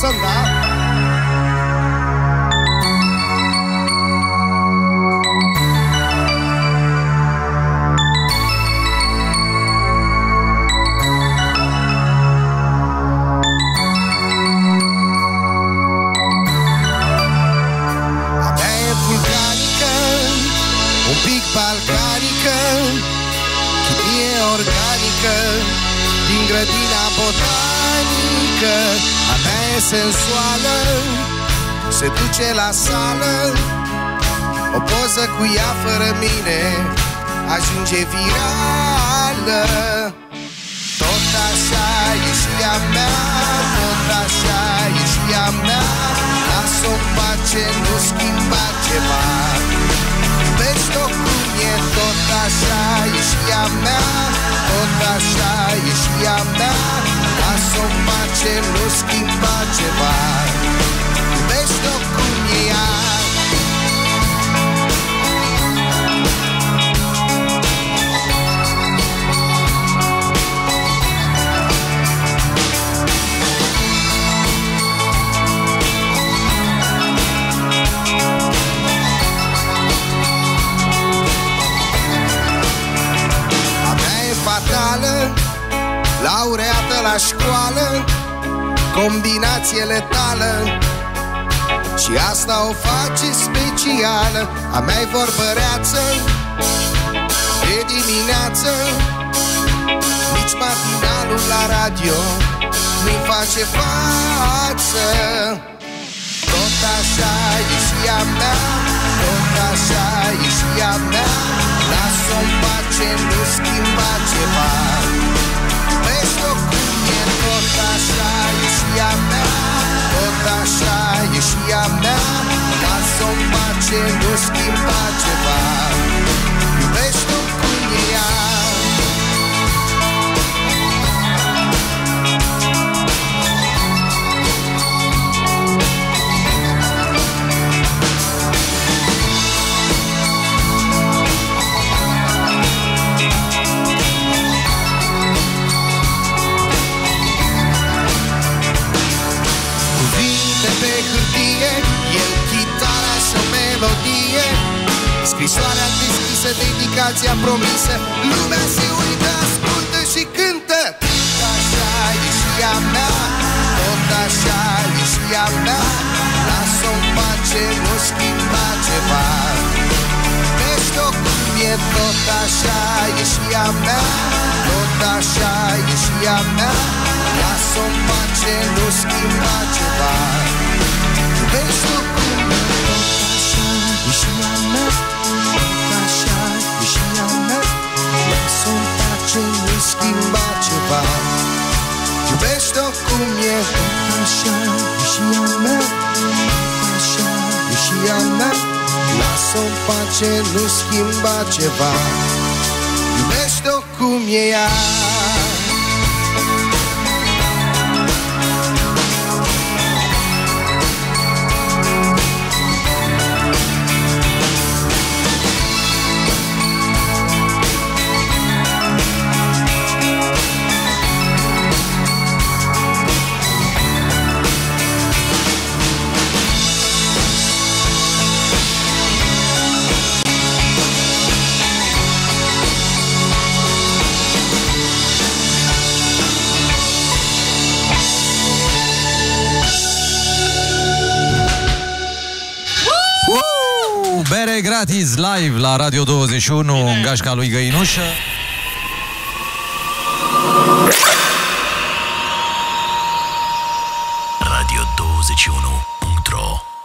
da? A mea e vulcanică, un pic balcanică Chimie organică, din grădina botanică A mea e sensuală, se duce la sală O poză cu ea fără mine ajunge virală. Tot așa e și a mea, tot așa e și a mea. Lasă-o în pace, nu schimba ceva. Vezi-o cum e, tot așa e și a mea schimba ceva Vezi-o cum e ea. A mea e fatală Laureată la școală Combinație letală Și asta o face specială A mea e vorbăreață. De dimineață Nici matinalul la radio Nu-i face față. Tot așa e și a mea Tot așa e și a mea. Lasă-o în pace, nu schimba ceva în pace, nu schimba ceva. Iubește-o cum e ea. Cuvinte pe hârtie Scrisoarea deschisă, dedicația promisă. Lumea se uită, ascultă și cântă. Tot așa e și a mea Tot așa e și a mea. Lasă-o în pace, nu schimba ceva. Vezi-o cum e tot așa e și a mea. Tot așa e și a mea. Lasă-o în pace, nu schimba ceva. Vezi-o cum e tot așa e și Iubește-o cum e. Tot așa e și a mea. Tot așa e și a mea. Lasă-o în pace, nu schimba ceva. Iubește-o cum e ea Uh, bere gratis live la Radio 21 în gașca lui Găinușă. Radio 21.ro